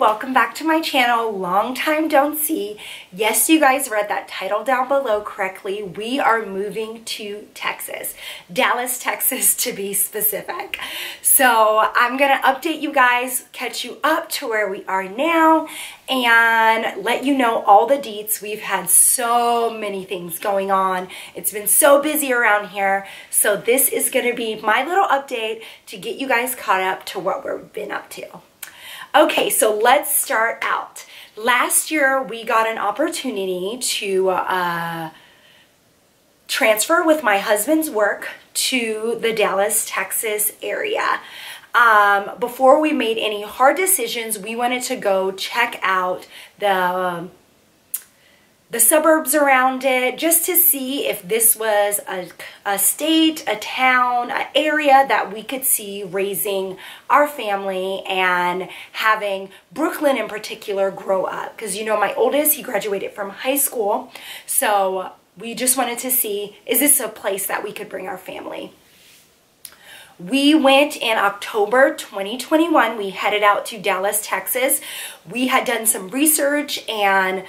welcome back to my channel. Long time don't see. Yes, you guys read that title down below correctly. We are moving to Texas, Dallas, Texas to be specific. So I'm gonna update you guys, catch you up to where we are now, and let you know all the deets. We've had so many things going on. It's been so busy around here. So this is gonna be my little update to get you guys caught up to what we've been up to. Okay, so let's start out. Last year, we got an opportunity to uh, transfer with my husband's work to the Dallas, Texas area. Um, before we made any hard decisions, we wanted to go check out the the suburbs around it just to see if this was a, a state, a town, an area that we could see raising our family and having Brooklyn in particular grow up. Because you know, my oldest, he graduated from high school. So we just wanted to see, is this a place that we could bring our family? We went in October 2021. We headed out to Dallas, Texas. We had done some research and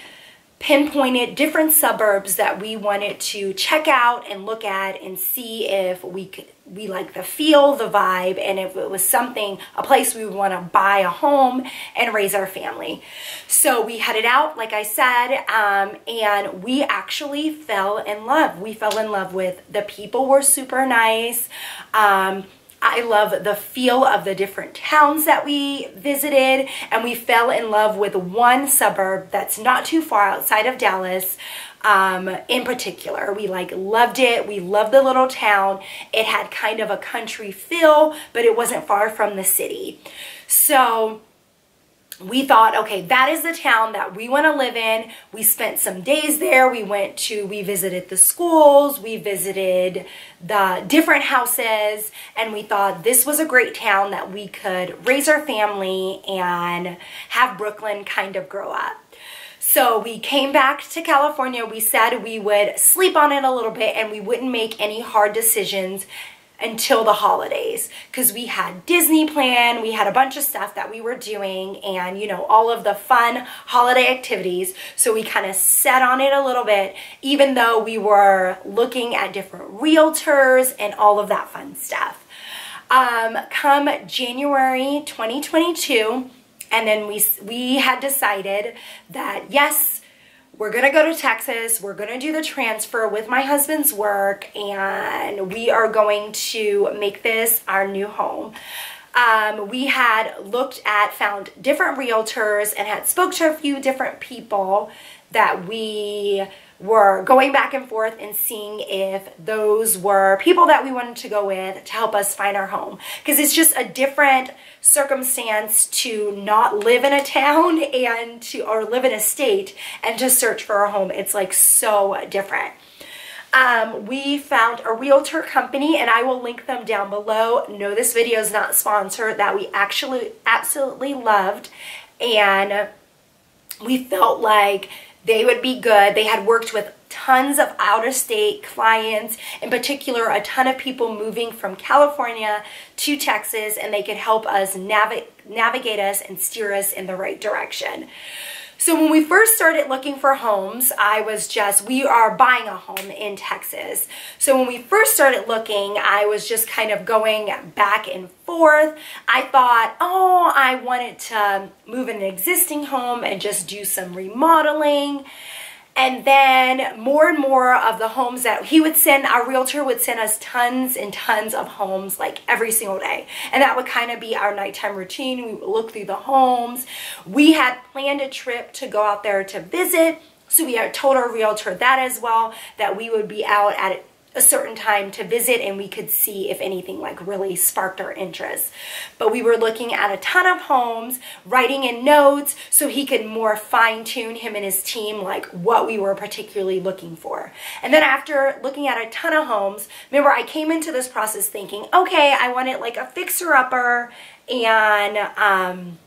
pinpointed different suburbs that we wanted to check out and look at and see if we could we like the feel the vibe and if it was something a place we would want to buy a home and raise our family. So we headed out like i said um, and we actually fell in love. We fell in love with the people were super nice um, I love the feel of the different towns that we visited, and we fell in love with one suburb that's not too far outside of Dallas. Um, in particular, we like loved it. We loved the little town. It had kind of a country feel, but it wasn't far from the city. So we thought, okay, that is the town that we want to live in. We spent some days there. We went to, we visited the schools, we visited the different houses, and we thought this was a great town that we could raise our family and have Brooklyn kind of grow up. So we came back to California. We said we would sleep on it a little bit and we wouldn't make any hard decisions until the holidays because we had Disney plan, we had a bunch of stuff that we were doing and you know all of the fun holiday activities. So we kind of set on it a little bit even though we were looking at different realtors and all of that fun stuff. Um, come January 2022 and then we we had decided that yes we're to go to Texas. We're to do the transfer with my husband's work and we are going to make this our new home. Um, we had looked at, found different realtors and had spoke to a few different people that we were going back and forth and seeing if those were people that we wanted to go with to help us find our home. Because it's just a different circumstance to not live in a town and to, or live in a state and to search for a home. It's like so different. Um, we found a realtor company and I will link them down below. No, this video is not sponsored that we actually absolutely loved and we felt like they would be good. They had worked with tons of out-of-state clients, in particular a ton of people moving from California to Texas, and they could help us navi navigate us and steer us in the right direction. So when we first started looking for homes, I was just, we are buying a home in Texas. So when we first started looking, I was just kind of going back and forth. I thought, oh, I wanted to move in an existing home and just do some remodeling. And then more and more of the homes that he would send, our realtor would send us tons and tons of homes like every single day. And that would kind of be our nighttime routine. We would look through the homes. We had planned a trip to go out there to visit. So we had told our realtor that as well, that we would be out at a certain time to visit and we could see if anything like really sparked our interest. But we were looking at a ton of homes, writing in notes so he could more fine tune him and his team like what we were particularly looking for. And then after looking at a ton of homes, remember I came into this process thinking, okay, I wanted like a fixer upper and um,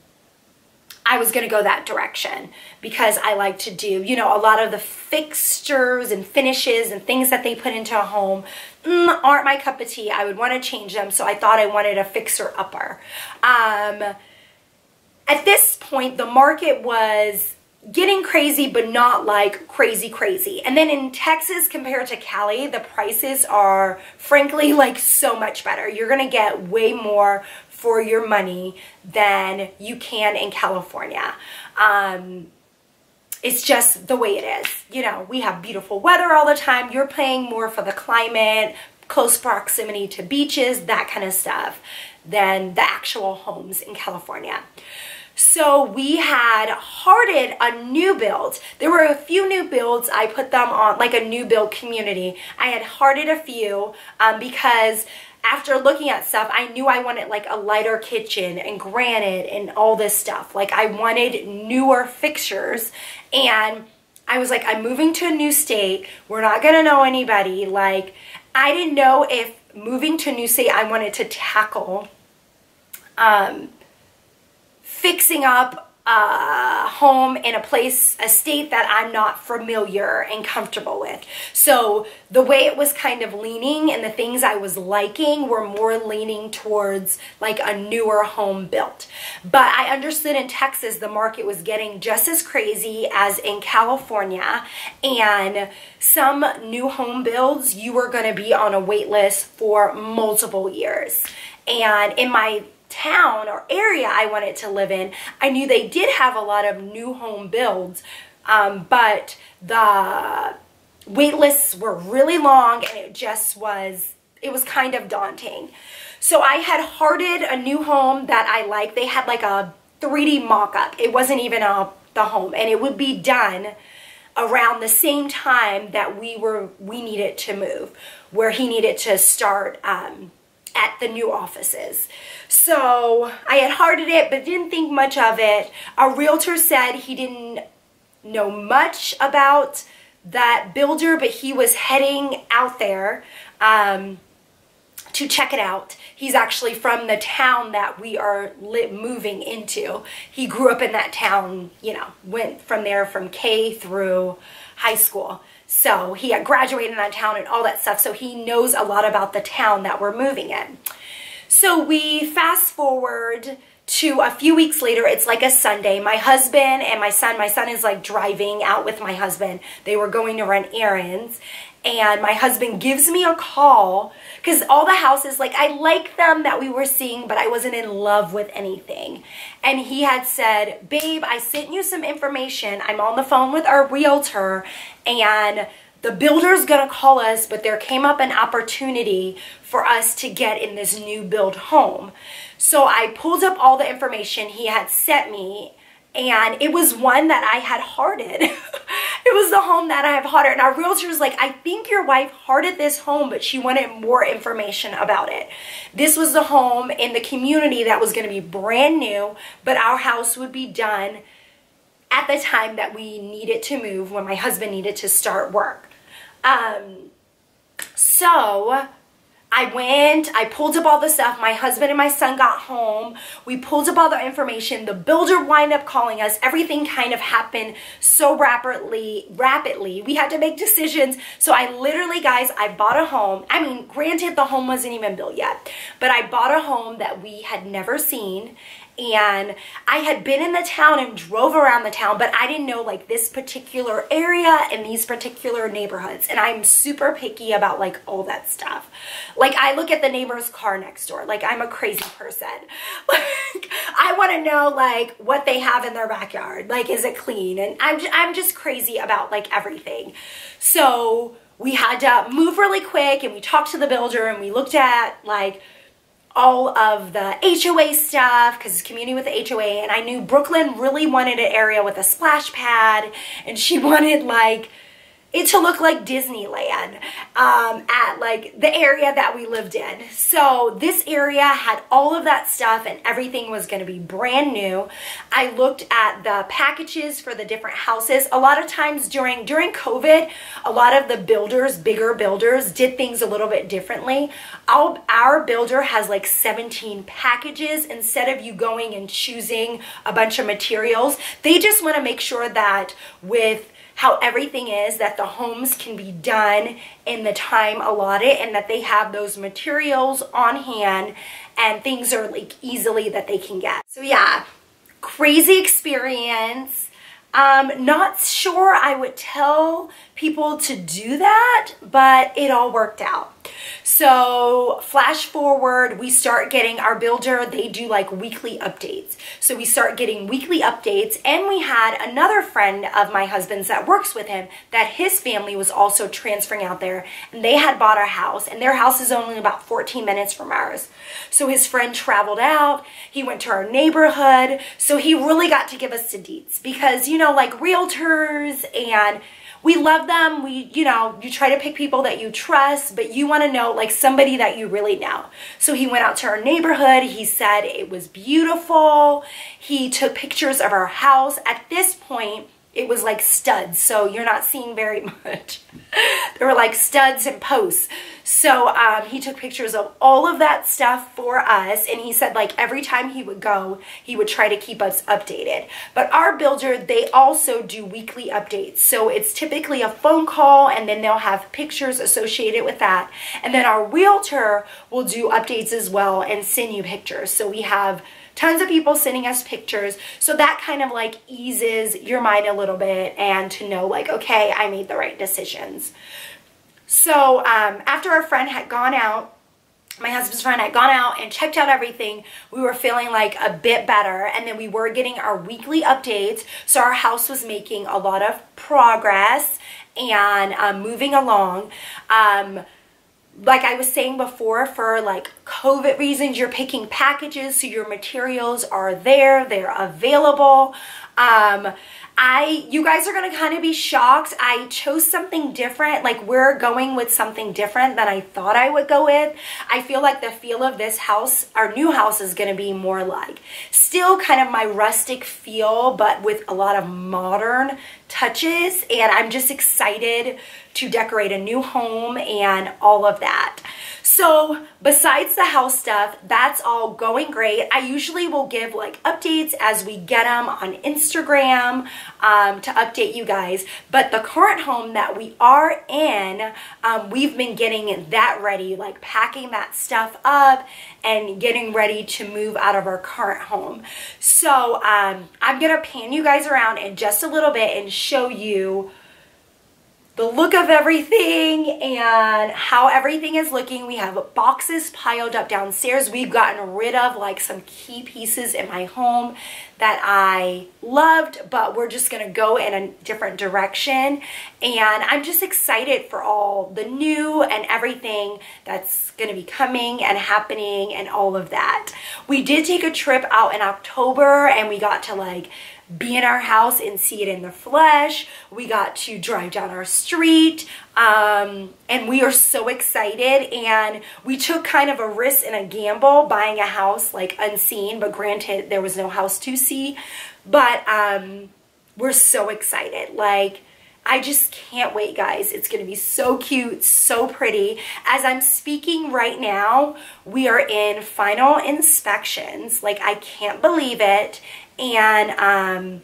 I was going to go that direction because I like to do, you know, a lot of the fixtures and finishes and things that they put into a home mm, aren't my cup of tea. I would want to change them, so I thought I wanted a fixer-upper. Um, at this point, the market was getting crazy, but not like crazy, crazy. And then in Texas compared to Cali, the prices are frankly like so much better. You're gonna get way more for your money than you can in California. Um, it's just the way it is. You know, we have beautiful weather all the time. You're paying more for the climate, close proximity to beaches, that kind of stuff, than the actual homes in California. So we had hearted a new build. There were a few new builds. I put them on like a new build community. I had hearted a few um, because after looking at stuff, I knew I wanted like a lighter kitchen and granite and all this stuff. Like I wanted newer fixtures and I was like, I'm moving to a new state. We're not going to know anybody. Like I didn't know if moving to a new state, I wanted to tackle um, fixing up a home in a place, a state that I'm not familiar and comfortable with. So the way it was kind of leaning and the things I was liking were more leaning towards like a newer home built. But I understood in Texas the market was getting just as crazy as in California and some new home builds you were going to be on a wait list for multiple years. And in my town or area I wanted to live in, I knew they did have a lot of new home builds, um, but the wait lists were really long and it just was, it was kind of daunting. So I had hearted a new home that I liked. They had like a 3D mock-up. It wasn't even a, the home and it would be done around the same time that we were we needed to move where he needed to start um, at the new offices. So I had hearted it, but didn't think much of it. Our realtor said he didn't know much about that builder, but he was heading out there um, to check it out. He's actually from the town that we are moving into. He grew up in that town, you know, went from there from K through high school. So he had graduated in that town and all that stuff. So he knows a lot about the town that we're moving in. So we fast forward to a few weeks later, it's like a Sunday. My husband and my son, my son is like driving out with my husband. They were going to run errands. And my husband gives me a call because all the houses, like I like them that we were seeing, but I wasn't in love with anything. And he had said, babe, I sent you some information. I'm on the phone with our realtor and the builder's gonna call us, but there came up an opportunity for us to get in this new build home. So I pulled up all the information he had sent me and it was one that I had hearted. it was the home that I have hearted. And our realtor was like, I think your wife hearted this home, but she wanted more information about it. This was the home in the community that was going to be brand new, but our house would be done at the time that we needed to move when my husband needed to start work. Um, so I went, I pulled up all the stuff. My husband and my son got home. We pulled up all the information. The builder wind up calling us. Everything kind of happened so rapidly, rapidly. We had to make decisions. So I literally, guys, I bought a home. I mean, granted, the home wasn't even built yet, but I bought a home that we had never seen and I had been in the town and drove around the town, but I didn't know like this particular area and these particular neighborhoods. And I'm super picky about like all that stuff. Like I look at the neighbor's car next door. Like I'm a crazy person. Like I want to know like what they have in their backyard. Like is it clean? And I'm I'm just crazy about like everything. So we had to move really quick and we talked to the builder and we looked at like all of the HOA stuff because it's community with the HOA and I knew Brooklyn really wanted an area with a splash pad and she wanted like it to look like Disneyland um, at like the area that we lived in. So this area had all of that stuff and everything was going to be brand new. I looked at the packages for the different houses. A lot of times during during COVID, a lot of the builders, bigger builders, did things a little bit differently. Our, our builder has like 17 packages instead of you going and choosing a bunch of materials. They just want to make sure that with how everything is, that the homes can be done in the time allotted and that they have those materials on hand and things are like easily that they can get. So yeah, crazy experience. Um, not sure I would tell people to do that, but it all worked out. So flash forward, we start getting our builder, they do like weekly updates. So we start getting weekly updates and we had another friend of my husband's that works with him that his family was also transferring out there and they had bought a house and their house is only about 14 minutes from ours. So his friend traveled out, he went to our neighborhood, so he really got to give us the deets because you know like realtors and we love them. We, you know, you try to pick people that you trust, but you want to know like somebody that you really know. So he went out to our neighborhood. He said it was beautiful. He took pictures of our house. At this point, it was like studs, so you're not seeing very much. there were like studs and posts. So um, he took pictures of all of that stuff for us, and he said like every time he would go, he would try to keep us updated. But our builder, they also do weekly updates. So it's typically a phone call, and then they'll have pictures associated with that. And then our realtor will do updates as well and send you pictures. So we have tons of people sending us pictures. So that kind of like eases your mind a little bit and to know like, okay, I made the right decisions. So um, after our friend had gone out, my husband's friend had gone out and checked out everything. We were feeling like a bit better, and then we were getting our weekly updates. So our house was making a lot of progress and um, moving along. Um, like I was saying before, for like COVID reasons, you're picking packages, so your materials are there, they're available. Um, I, you guys are to kind of be shocked. I chose something different. Like we're going with something different than I thought I would go with. I feel like the feel of this house, our new house is to be more like still kind of my rustic feel, but with a lot of modern touches. And I'm just excited to decorate a new home and all of that. So besides the house stuff, that's all going great. I usually will give like updates as we get them on Instagram um, to update you guys. But the current home that we are in, um, we've been getting that ready, like packing that stuff up and getting ready to move out of our current home. So um, I'm gonna pan you guys around in just a little bit and show you the look of everything and how everything is looking. We have boxes piled up downstairs. We've gotten rid of like some key pieces in my home that I loved, but we're just gonna go in a different direction. And I'm just excited for all the new and everything that's gonna be coming and happening and all of that. We did take a trip out in October and we got to like be in our house and see it in the flesh. We got to drive down our street um, and we are so excited and we took kind of a risk and a gamble buying a house like unseen but granted there was no house to see but um, we're so excited like I just can't wait, guys. It's to be so cute, so pretty. As I'm speaking right now, we are in final inspections. Like, I can't believe it and um,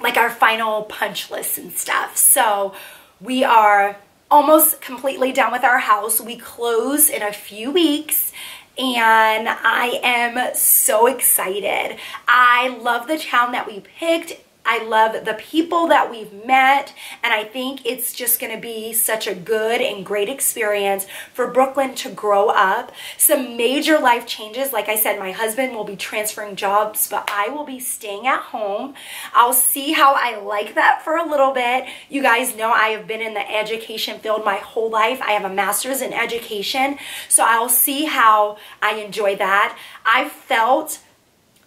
like our final punch list and stuff. So we are almost completely done with our house. We close in a few weeks and I am so excited. I love the town that we picked. I love the people that we've met, and I think it's just going to be such a good and great experience for Brooklyn to grow up. Some major life changes. Like I said, my husband will be transferring jobs, but I will be staying at home. I'll see how I like that for a little bit. You guys know I have been in the education field my whole life. I have a master's in education, so I'll see how I enjoy that. I felt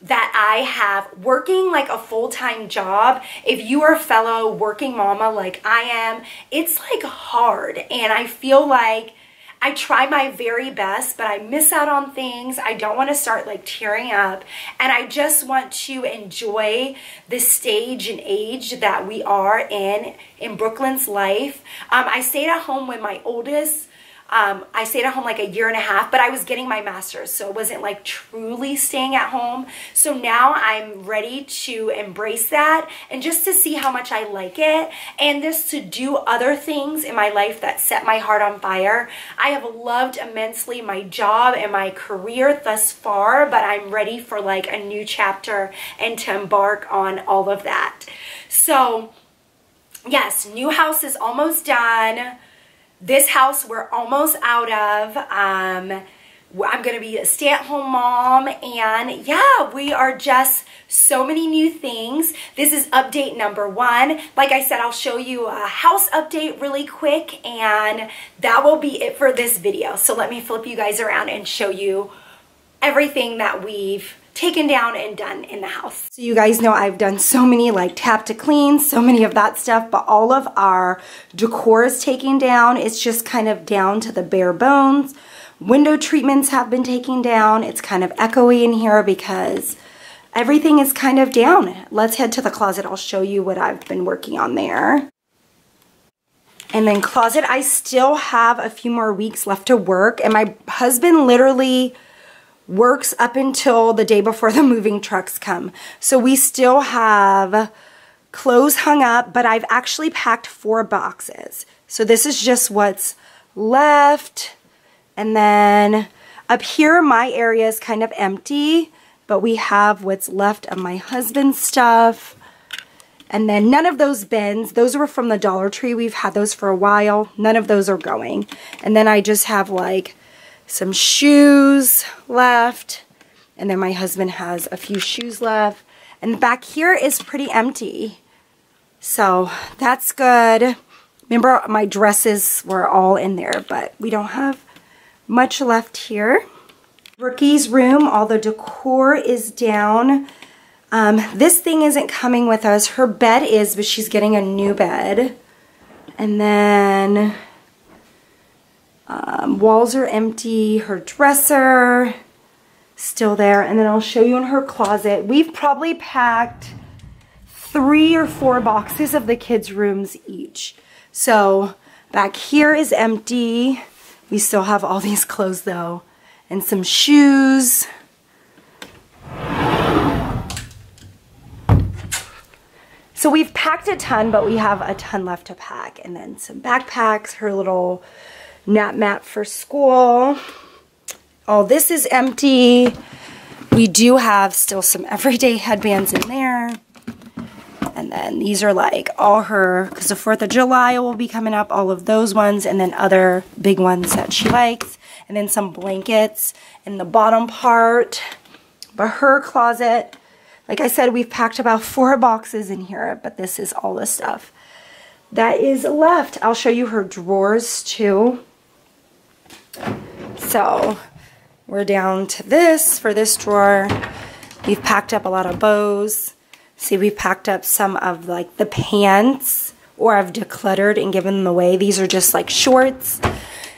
that I have working like a full-time job, if you are a fellow working mama like I am, it's like hard. And I feel like I try my very best, but I miss out on things. I don't want to start like tearing up. And I just want to enjoy the stage and age that we are in in Brooklyn's life. Um, I stayed at home with my oldest Um, I stayed at home like a year and a half, but I was getting my master's, so it wasn't like truly staying at home. So now I'm ready to embrace that and just to see how much I like it and just to do other things in my life that set my heart on fire. I have loved immensely my job and my career thus far, but I'm ready for like a new chapter and to embark on all of that. So yes, new house is almost done. This house we're almost out of. Um, I'm going to be a stay-at-home mom and yeah, we are just so many new things. This is update number one. Like I said, I'll show you a house update really quick and that will be it for this video. So let me flip you guys around and show you everything that we've taken down and done in the house. So you guys know I've done so many like tap to clean, so many of that stuff, but all of our decor is taken down. It's just kind of down to the bare bones. Window treatments have been taken down. It's kind of echoey in here because everything is kind of down. Let's head to the closet. I'll show you what I've been working on there. And then closet, I still have a few more weeks left to work. And my husband literally works up until the day before the moving trucks come. So we still have clothes hung up, but I've actually packed four boxes. So this is just what's left. And then up here, my area is kind of empty, but we have what's left of my husband's stuff. And then none of those bins, those were from the Dollar Tree. We've had those for a while. None of those are going. And then I just have like some shoes left. And then my husband has a few shoes left. And back here is pretty empty. So that's good. Remember my dresses were all in there, but we don't have much left here. Rookie's room, all the decor is down. Um, this thing isn't coming with us. Her bed is, but she's getting a new bed. And then um, walls are empty. Her dresser still there. And then I'll show you in her closet. We've probably packed three or four boxes of the kids' rooms each. So back here is empty. We still have all these clothes though. And some shoes. So we've packed a ton, but we have a ton left to pack. And then some backpacks, her little nap mat for school. Oh, this is empty. We do have still some everyday headbands in there. And then these are like all her, because the 4th of July will be coming up, all of those ones, and then other big ones that she likes. And then some blankets in the bottom part. But her closet, like I said, we've packed about four boxes in here, but this is all the stuff that is left. I'll show you her drawers too. So we're down to this for this drawer. We've packed up a lot of bows. See, we've packed up some of like the pants or I've decluttered and given them away. These are just like shorts.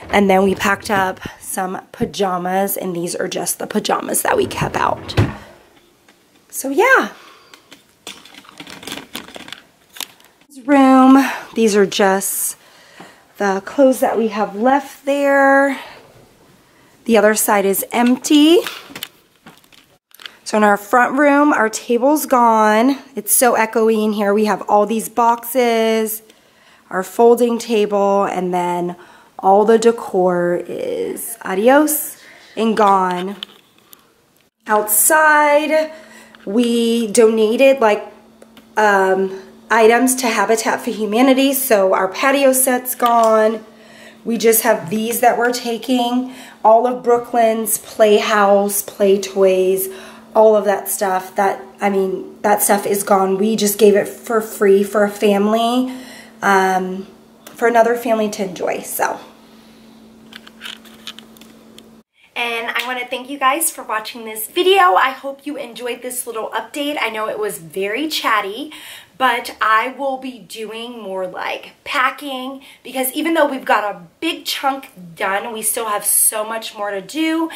And then we packed up some pajamas and these are just the pajamas that we kept out. So yeah. Room. These are just the clothes that we have left there. The other side is empty. So in our front room, our table's gone. It's so echoey in here. We have all these boxes, our folding table, and then all the decor is adios and gone. Outside, we donated like um, items to Habitat for Humanity. So our patio set's gone. We just have these that we're taking. All of Brooklyn's Playhouse, Play Toys, all of that stuff. That, I mean, that stuff is gone. We just gave it for free for a family, um, for another family to enjoy, so. And I want thank you guys for watching this video. I hope you enjoyed this little update. I know it was very chatty, but I will be doing more like packing because even though we've got a big chunk done, we still have so much more to do.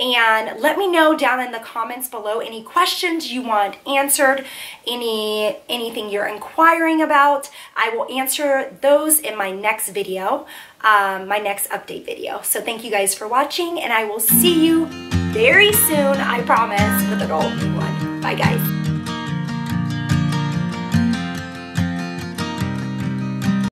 And let me know down in the comments below any questions you want answered, any anything you're inquiring about. I will answer those in my next video. Um, my next update video. So thank you guys for watching and I will see you very soon, I promise, with an old one. Bye guys.